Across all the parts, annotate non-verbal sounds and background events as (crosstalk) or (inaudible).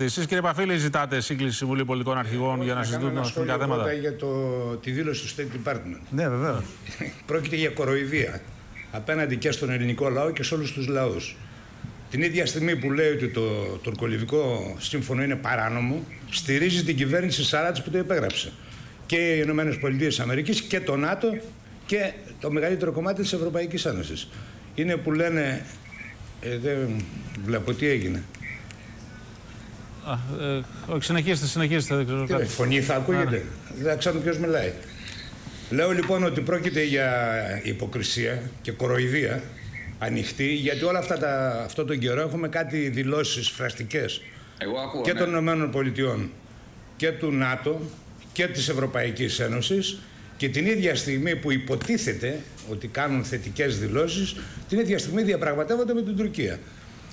Εσείς, κύριε Παφίλη, ζητάτε σύγκληση Συμβουλίου Πολιτικών Αρχηγών για να συζητούν τα αστυνομικά θέματα; για το, τη δήλωση του State Department. Ναι, βεβαίως. (laughs) Πρόκειται για κοροϊδία απέναντι και στον ελληνικό λαό και σε όλους τους λαούς. Την ίδια στιγμή που λέει ότι το τουρκολιβικό σύμφωνο είναι παράνομο, στηρίζει την κυβέρνηση Σαράτ που το υπέγραψε. Και οι ΗΠΑ και το ΝΑΤΟ και το μεγαλύτερο κομμάτι της Ευρωπαϊκής Ένωσης. Είναι που λένε. Ε, δεν βλέπω τι έγινε. Α, ε, όχι, συνεχίστε, συνεχίστε. Δεν ξέρω Τι κάτι. λέει, φωνή θα ακούγεται; ναι. Δεν ξέρω ποιος μιλάει. Λέω λοιπόν ότι πρόκειται για υποκρισία και κοροϊδία ανοιχτή, γιατί όλα αυτά τα, αυτό τον καιρό έχουμε κάτι δηλώσεις φραστικές Εγώ ακούω. και ναι. των Ηνωμένων Πολιτειών και του ΝΑΤΟ και της Ευρωπαϊκής Ένωσης και την ίδια στιγμή που υποτίθεται ότι κάνουν θετικές δηλώσεις, την ίδια στιγμή διαπραγματεύονται με την Τουρκία.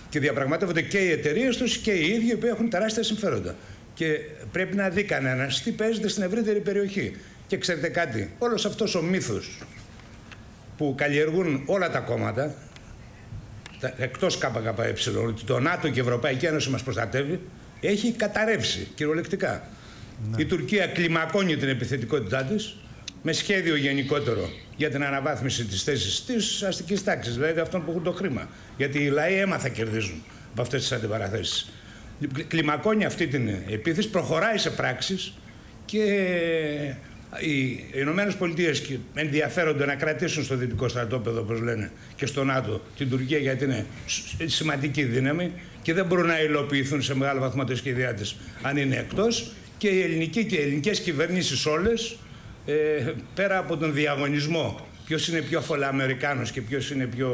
Και διαπραγματεύονται και οι εταιρείες τους και οι ίδιοι που έχουν τεράστια συμφέροντα. Και πρέπει να δει κανένας τι παίζεται στην ευρύτερη περιοχή. Και ξέρετε κάτι, όλος αυτός ο μύθος που καλλιεργούν όλα τα κόμματα, τα- εκτός ΚΚΕ, ότι το ΝΑΤΟ και η Ευρωπαϊκή Ένωση μας προστατεύει, έχει καταρρεύσει κυριολεκτικά. Η Τουρκία κλιμακώνει την επιθετικότητά της με σχέδιο γενικότερο για την αναβάθμιση της θέσης της αστικής τάξης, δηλαδή αυτών που έχουν το χρήμα. Γιατί οι λαοί αίμα θα κερδίζουν από αυτές τις αντιπαραθέσεις. Κλιμακώνει αυτή την επίθεση, προχωράει σε πράξεις και οι Ηνωμένες Πολιτείες ενδιαφέρονται να κρατήσουν στο δυτικό στρατόπεδο, όπως λένε, και στο ΝΑΤΟ την Τουρκία γιατί είναι σ- σημαντική δύναμη και δεν μπορούν να υλοποιηθούν σε μεγάλο βαθμό τα σχέδιά της αν είναι εκτός. Και η ελληνική και οι ελληνικές κυβερνήσεις όλες, ε, πέρα από τον διαγωνισμό, ποιος είναι πιο φολοαμερικάνο και ποιος είναι πιο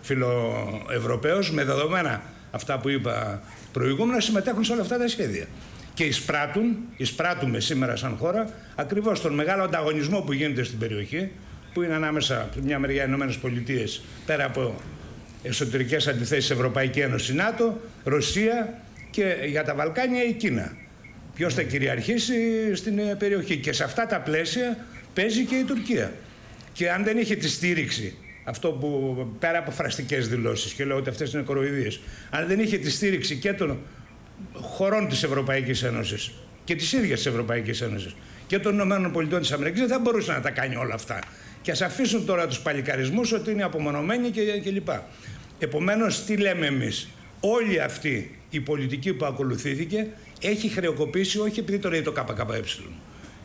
φιλοευρωπαίος, με δεδομένα αυτά που είπα προηγούμενα, συμμετέχουν σε όλα αυτά τα σχέδια. Και εισπράττουν, εισπράττουμε σήμερα σαν χώρα, ακριβώς τον μεγάλο ανταγωνισμό που γίνεται στην περιοχή, που είναι ανάμεσα από μια μεριά Ηνωμένες Πολιτείες, πέρα από εσωτερικές αντιθέσεις Ευρωπαϊκή Ένωση, ΝΑΤΟ, Ρωσία και για τα Βαλκάνια η Κίνα. Ποιος θα κυριαρχήσει στην ε, περιοχή. Και σε αυτά τα πλαίσια παίζει και η Τουρκία. Και αν δεν είχε τη στήριξη, αυτό που πέρα από φραστικές δηλώσεις, και λέω ότι αυτές είναι κοροϊδίες, αν δεν είχε τη στήριξη και των χωρών της Ευρωπαϊκής Ένωσης και της ίδιας της Ευρωπαϊκής Ένωσης και των Ηνωμένων Πολιτειών της Αμερικής, δεν θα μπορούσε να τα κάνει όλα αυτά. Και ας αφήσουν τώρα τους παλικαρισμούς ότι είναι απομονωμένοι και- κλπ. Επομένως, τι λέμε εμείς, όλη αυτή η πολιτική που ακολουθήθηκε έχει χρεοκοπήσει όχι επειδή το λέει το ΚΚΕ.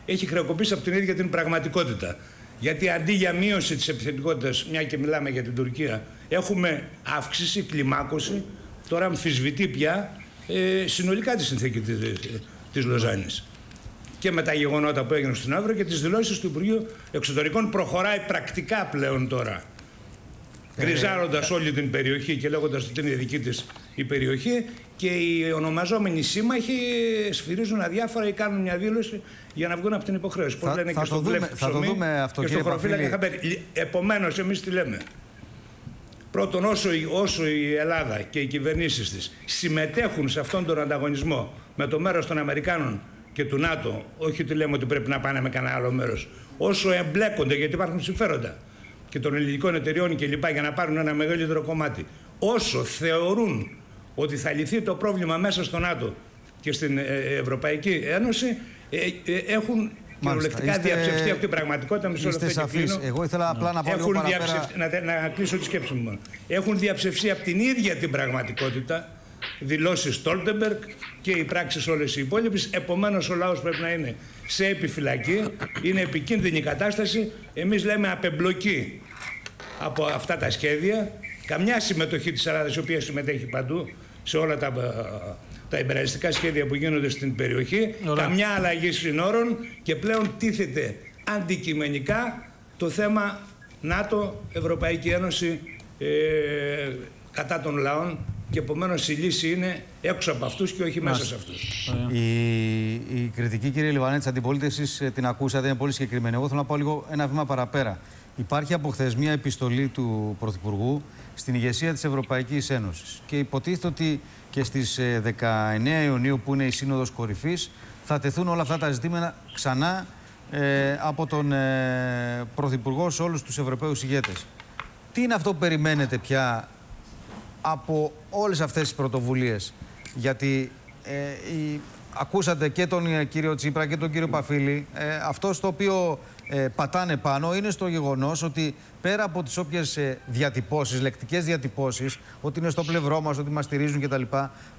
Έχει χρεοκοπήσει από την ίδια την πραγματικότητα. Γιατί αντί για μείωση της επιθετικότητας, μια και μιλάμε για την Τουρκία, έχουμε αύξηση, κλιμάκωση. Τώρα αμφισβητεί πια ε, συνολικά τη συνθήκη της, της Λοζάνης. Και με τα γεγονότα που έγιναν στην Αύρο και τις δηλώσεις του Υπουργείου Εξωτερικών προχωράει πρακτικά πλέον τώρα. Γκριζάροντας όλη την περιοχή και λέγοντας ότι είναι δική της η περιοχή και οι ονομαζόμενοι σύμμαχοι σφυρίζουν αδιάφορα ή κάνουν μια δήλωση για να βγουν από την υποχρέωση. Πώς Θα- λένε θα και στο το δούμε- Βλέφ θα το ψωμί δούμε αυτό, και στο κύριε χωροφύλακα Παφίλη. χαμπέρι. Επομένως εμείς τι λέμε; Πρώτον, όσο, η- όσο η Ελλάδα και οι κυβερνήσεις της συμμετέχουν σε αυτόν τον ανταγωνισμό με το μέρος των Αμερικάνων και του ΝΑΤΟ, όχι ότι λέμε ότι πρέπει να πάνε με κανένα άλλο μέρος, όσο εμπλέκονται, γιατί υπάρχουν συμφέροντα και των ελληνικών εταιριών κλπ. για να πάρουν ένα μεγαλύτερο κομμάτι, όσο θεωρούν ότι θα λυθεί το πρόβλημα μέσα στο ΝΑΤΟ και στην ε, Ευρωπαϊκή Ένωση, ε, ε, έχουν κυριολεκτικά Είστε- διαψευστεί αυτή η πραγματικότητα. Μισό είστε λεπτό και σαφείς. κλείνω. Εγώ ήθελα απλά να πω λίγο Έχουν παραπέρα. διαψευστεί, να, τε- να κλείσω τη σκέψη μου μόνο. Έχουν διαψευστεί από την ίδια την πραγματικότητα δηλώσεις Στόλτεμπεργκ και οι πράξεις όλες οι υπόλοιπες. Επομένως, ο λαός πρέπει να είναι σε επιφυλακή. Είναι επικίνδυνη η κατάσταση. Εμείς λέμε απεμπλοκή από αυτά τα σχέδια. Καμιά συμμετοχή της Ελλάδας, η οποία συμμετέχει παντού σε όλα τα, ε, τα υπεραλιστικά σχέδια που γίνονται στην περιοχή. Ωραία. Καμιά αλλαγή συνόρων και πλέον τίθεται αντικειμενικά το θέμα ΝΑΤΟ, Ευρωπαϊκή Ένωση ε, κατά των λαών και επομένως η λύση είναι έξω από αυτούς και όχι μέσα σε αυτούς. Η, η κριτική, κύριε Λιβανέ, τη αντιπολίτευση την ακούσατε, είναι πολύ συγκεκριμένη. Εγώ θέλω να πάω λίγο ένα βήμα παραπέρα. Υπάρχει από χθες μια επιστολή του Πρωθυπουργού στην ηγεσία της Ευρωπαϊκής Ένωσης. Και υποτίθεται ότι και στις 19 Ιουνίου, που είναι η Σύνοδος Κορυφής, θα τεθούν όλα αυτά τα ζητήματα ξανά ε, από τον ε, Πρωθυπουργό σε όλους τους Ευρωπαίους ηγέτες. Τι είναι αυτό που περιμένετε πια από όλες αυτές τις πρωτοβουλίες. Γιατί ε, η- ακούσατε και τον ε, κύριο Τσίπρα και τον κύριο Παφίλη. Ε, αυτό στο οποίο ε, πατάνε πάνω είναι στο γεγονός ότι πέρα από τις όποιες ε, διατυπώσεις, λεκτικές διατυπώσεις, ότι είναι στο πλευρό μας, ότι μας στηρίζουν κτλ.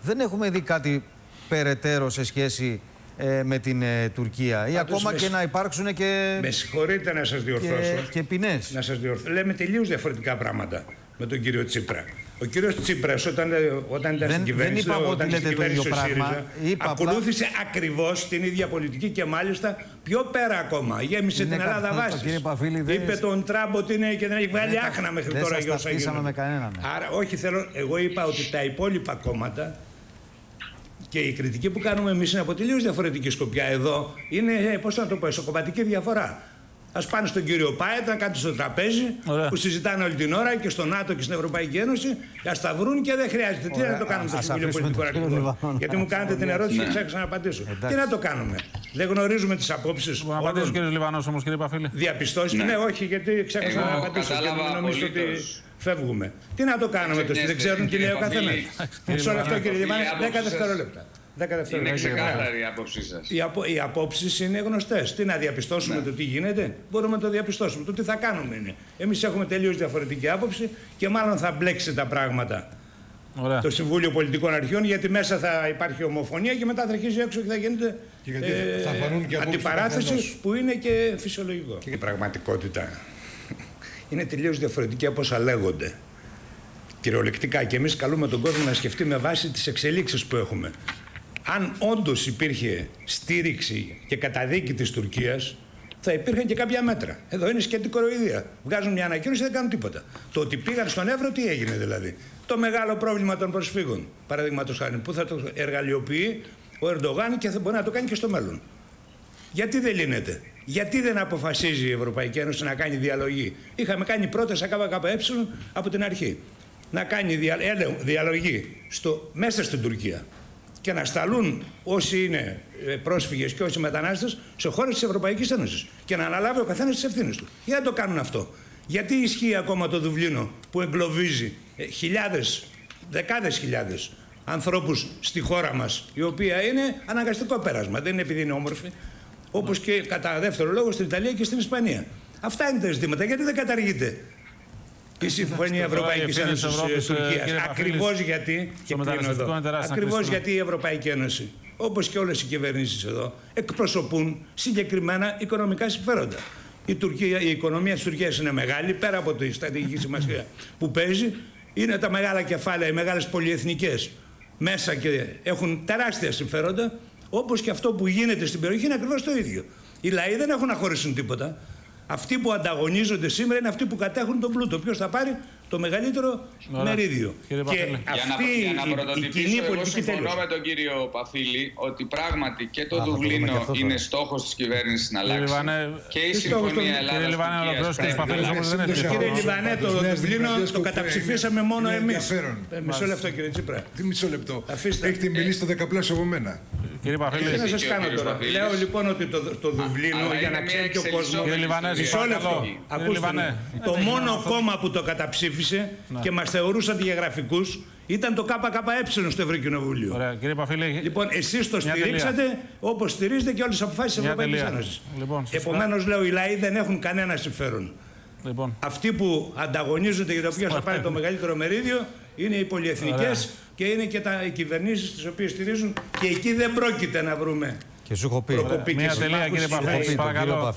Δεν έχουμε δει κάτι περαιτέρω σε σχέση ε, με την ε, Τουρκία. Ή Πάντως ακόμα με και σ- να υπάρξουν και, Με συγχωρείτε να σας διορθώσω. και, και ποινές. Να σας διορθώσω. Λέμε τελείως διαφορετικά πράγματα με τον κύριο Τσίπρα. Ο κύριος Τσίπρας όταν, όταν ήταν Δεν- στην κυβέρνηση, δεν είπα εγώ όταν ότι στην λέτε το κυβέρνηση ίδιο ο πράγμα. ΣΥΡΙΖΑ, Είπα απλά- ακολούθησε ακριβώς την ίδια πολιτική και μάλιστα πιο πέρα ακόμα. Γέμισε Είναι την Ελλάδα καθόλου, βάσης. κύριε Παφίλη, δεν- Είπε τον Τραμπ ότι είναι και δεν έχει βγάλει Δεν τα- άχνα μέχρι δεν τώρα σας για όσα ταυτίσαμε γίνονται. με κανέναν. Άρα, όχι, θέλω. Εγώ είπα ότι τα υπόλοιπα κόμματα και η κριτική που κάνουμε εμείς είναι από τελείως διαφορετική σκοπιά. Εδώ είναι, πώς να το πω, εσωκομματική διαφορά. Α πάνε στον κύριο Πάετ να κάτσουν στο τραπέζι Ωραία. που συζητάνε όλη την ώρα και στο ΝΑΤΟ και στην Ευρωπαϊκή Ένωση. Α τα βρουν και δεν χρειάζεται. Τι Ωραία. να το κάνουμε στο Ας Συμβούλιο αφήσουμε Πολιτικών τον κύριο Αρχηγών. Λιβανό Γιατί να μου κάνετε την ερώτηση και ξέχασα να απαντήσω. Εντάξει. Τι να το κάνουμε; Δεν γνωρίζουμε τις απόψεις. Μπορεί να απαντήσει ο κύριο Λιβανό όμως, κύριε Παφίλη. Διαπιστώσει. Ναι. όχι, γιατί ξέχασα Εγώ να απαντήσω. Και κατάλαβα μην νομίζετε ότι απολύτως. φεύγουμε. Τι να το κάνουμε τώρα, δεν ξέρουν τι λέει ο καθένας. Μισό λεπτό, κύριε Λιβάνη, η 10 άποψη σας δευτερόλεπτα. 10 Είναι δευτερόλεπτα. ξεκάθαρη η άποψή σας. Οι, απο, οι απόψεις είναι γνωστές. Τι να διαπιστώσουμε Ναι. το τι γίνεται, μπορούμε να το διαπιστώσουμε. Το τι θα κάνουμε είναι. Εμείς έχουμε τελείως διαφορετική άποψη και μάλλον θα μπλέξει τα πράγματα Ωραία. το Συμβούλιο Πολιτικών Αρχιών, γιατί μέσα θα υπάρχει ομοφωνία και μετά θα αρχίσει έξω και θα γίνεται Και γιατί θα φανούν και απόψεις του αντιπαράθεση καθενός. που είναι και φυσιολογικό. Και η πραγματικότητα είναι τελείως διαφορετική από όσα λέγονται. Κυριολεκτικά και εμείς καλούμε τον κόσμο να σκεφτεί με βάση τις εξελίξεις που έχουμε. Αν όντως υπήρχε στήριξη και καταδίκη της Τουρκίας, θα υπήρχαν και κάποια μέτρα. Εδώ είναι σκέτη κοροϊδία. Βγάζουν μια ανακοίνωση και δεν κάνουν τίποτα. Το ότι πήγαν στον Εύρο, τι έγινε δηλαδή; Το μεγάλο πρόβλημα των προσφύγων, παραδείγματος χάρη, που θα το εργαλειοποιεί ο Ερντογάν και θα μπορεί να το κάνει και στο μέλλον. Γιατί δεν λύνεται; Γιατί δεν αποφασίζει η Ευρωπαϊκή Ένωση να κάνει διαλογή; Είχαμε κάνει πρόταση ΑΚΚΕ από την αρχή. Να κάνει δια, έλεγχο- διαλογή στο, μέσα στην Τουρκία και να σταλούν όσοι είναι ε, πρόσφυγες και όσοι μετανάστες σε χώρες της Ευρωπαϊκής Ένωσης και να αναλάβει ο καθένας τις ευθύνες του. Γιατί δεν το κάνουν αυτό. Γιατί ισχύει ακόμα το Δουβλίνο που εγκλωβίζει ε, χιλιάδες, δεκάδες χιλιάδες ανθρώπους στη χώρα μας η οποία είναι αναγκαστικό πέρασμα. Δεν είναι επειδή είναι όμορφη. Όπως και κατά δεύτερο λόγο στην Ιταλία και στην Ισπανία. Αυτά είναι τα ζητήματα. Γιατί δεν καταργείται η Συμφωνία Τώρα η Ευρωπαϊκής ευθύνη της Ένωση Ευρώπης, ε, Τουρκία. κύριε Παφίλη, Ακριβώς γιατί. στο μεταναστευτικό είναι τεράστια Ακριβώς κρίση, ναι. γιατί η Ευρωπαϊκή Ένωση, όπως και όλες οι κυβερνήσεις εδώ, εκπροσωπούν συγκεκριμένα οικονομικά συμφέροντα. Η, Τουρκία, η οικονομία της Τουρκίας είναι μεγάλη, πέρα από τη στρατηγική σημασία που παίζει. Είναι τα μεγάλα κεφάλαια, οι μεγάλες πολυεθνικές μέσα και έχουν τεράστια συμφέροντα. Όπως και αυτό που γίνεται στην περιοχή είναι ακριβώς το ίδιο. Οι λαοί δεν έχουν να χωρίσουν τίποτα. Αυτοί που ανταγωνίζονται σήμερα είναι αυτοί που κατέχουν τον πλούτο. Ποιος θα πάρει το μεγαλύτερο Ωραία. μερίδιο. Κύριε και Παφίλη. Για να, αυτή για να η- η, πρωτοτυπήσω, κοινή εγώ πολιτική συμφωνώ τέλειωση. με τον κύριο Παφίλη ότι πράγματι και το Α, θα το δούμε και Δουβλίνο αυτό τώρα. είναι στόχος της κυβέρνησης να αλλάξει. Λιβανέ, Και η τι στόχος συμφωνία του- Ελλάδας. Κύριε Λιβανέ, ολοκληρώστε τις Παφίλης, όμως δεν έχει Κύριε Κύριε χρόνο. Λιβανέ, το Τους νέες Δουβλίνο δημοκρατίες το που καταψηφίσαμε είναι- μόνο είναι εμείς. ενδιαφέρον. Μισό λεπτό, κύριε Τσίπρα. Τι μισό λεπτό. Αφήστε. Έχετε μιλήσει το δεκαπλάσιο από μένα. Κύριε Τι Παφίλης, να σας Δίκαιο, κάνω κύριος τώρα; Παφίλης. Λέω λοιπόν ότι το, το Δουβλίνο, αλλά για είναι να μια ξέρει και ο κόσμο. εξελισσόμενη Κύριε Λιβανέ, ιστορία. σας Μισό λεπτό. παρακαλώ. Κύριε Ακούστε Λιβανέ, με. δεν Το έχει μόνο αυτό. κόμμα που το καταψήφισε και μας θεωρούσαν γραφικού ήταν το ΚΚΕ στο Ευρωκοινοβούλιο. Ωραία, κύριε Παφίλη, Λοιπόν, εσείς το Μια στηρίξατε όπως στηρίζετε και όλες τις αποφάσεις της Μια Ευρωπαϊκής τελεία. Ένωσης. Λοιπόν, σωστά. Επομένως, λέω, οι λαοί δεν έχουν κανένα συμφέρον. λοιπόν, Αυτοί που ανταγωνίζονται για το οποίο θα πάρει το μεγαλύτερο μερίδιο είναι οι πολυεθνικές Ωραία. Και είναι και τα, οι κυβερνήσεις τις οποίες στηρίζουν και εκεί δεν πρόκειται να βρούμε Και σου έχω πει. προκοπή και Μία τελεία, συμμάχους κύριε στους Παφίλη, λαοί. Τον κύριο παρακαλώ. Παφίλη.